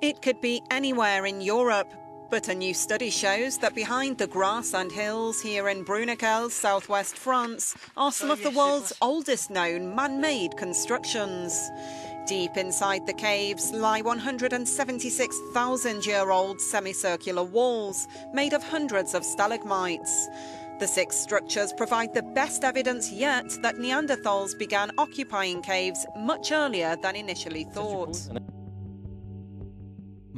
It could be anywhere in Europe, but a new study shows that behind the grass and hills here in Bruniquel, southwest France, are some of the world's oldest known man-made constructions. Deep inside the caves lie 176,000-year-old semicircular walls made of hundreds of stalagmites. The six structures provide the best evidence yet that Neanderthals began occupying caves much earlier than initially thought.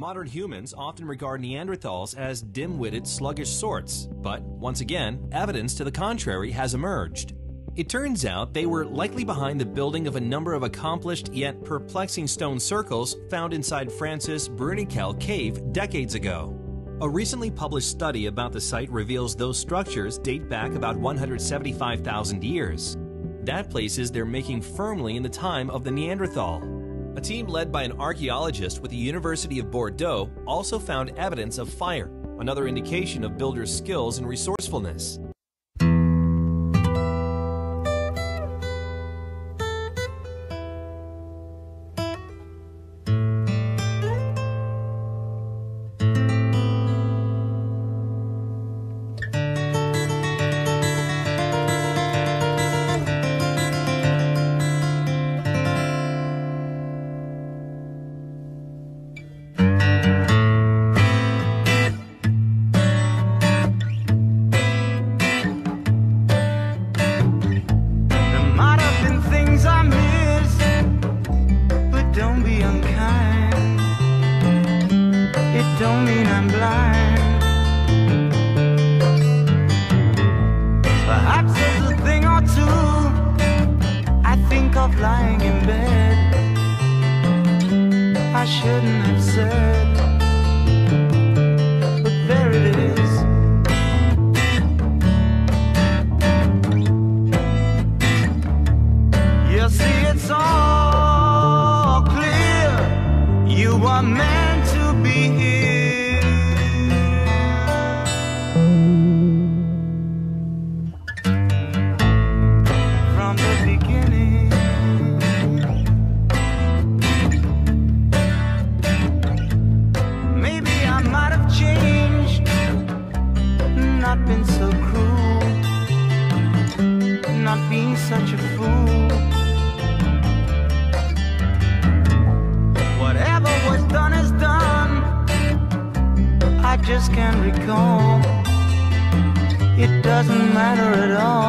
Modern humans often regard Neanderthals as dim-witted, sluggish sorts, but once again, evidence to the contrary has emerged. It turns out they were likely behind the building of a number of accomplished yet perplexing stone circles found inside France's Bruniquel cave decades ago. A recently published study about the site reveals those structures date back about 175,000 years. That places their making firmly in the time of the Neanderthal. A team led by an archaeologist with the University of Bordeaux also found evidence of fire, another indication of builders' skills and resourcefulness. Don't mean I'm blind. Perhaps there's a thing or two I think of lying in bed. I shouldn't have said, but there it is. You see, it's all clear. You are meant to be here. Not been so cruel not being such a fool. Whatever was done is done. I just can't recall. It doesn't matter at all.